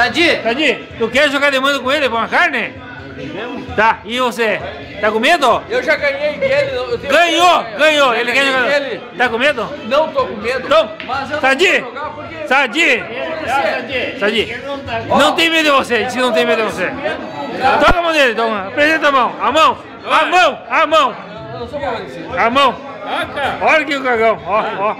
Sadi! Sadi, tu quer jogar de mando com ele, com a carne? Tá, e você? Tá com medo? Eu já ganhei dele. eu Ganhou, ganhou. Ele quer jogar. dele. Tá com medo? Não tô com medo. Então, mas eu não Sadi, porque... Sadi, Você- Sadi, não tem medo de você, gente não tem medo de você. Toca a mão dele, toma, apresenta a mão, a mão, a mão, a mão, não a mão. Olha aqui o cagão, ó, ó.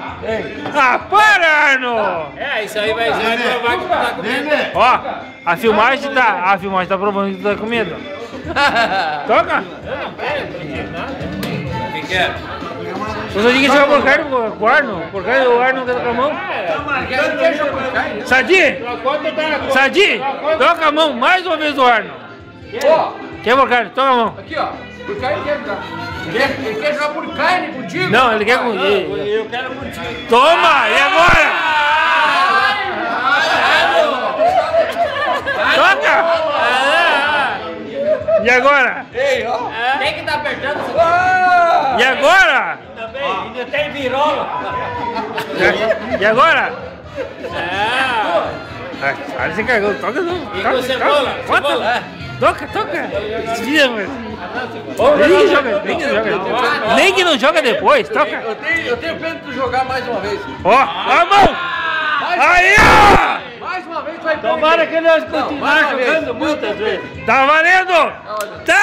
Ah, para, Arno! É, isso aí vai, vai provar que tu tá com medo. Ó, a filmagem tá, a filmagem tá provando que tu tá com medo. Toca! O que que é? Eu só digo que jogar por carne com o Arno, por carne o Arno tá com a mão. Quer? Sadi, Sadi, toca a mão mais uma vez do Arno. Ó, Quer por carne, toca a mão. aqui ó. Por carne quer jogar. Ele quer, ele quer jogar por carne contigo? Não, ele quer com. Eu quero contigo. Toma! E agora? Toca! E agora? Ei, ó. Quem que tá apertando Ah! E agora? também? Ainda tem virola. E agora? É. Ah, Olha esse cagão, toca não. E com cebola? Cebola? Toca, toca. Desvia, mano. Nem que joga, nem que joga. Nem que não joga depois, toca. Eu tenho, eu tenho pena de tu jogar mais uma vez. Ó, a mão! Aí, ó! mais uma vez vai Tomara que nós continuar uma vez. jogando muitas vezes. Tá valendo? Tá!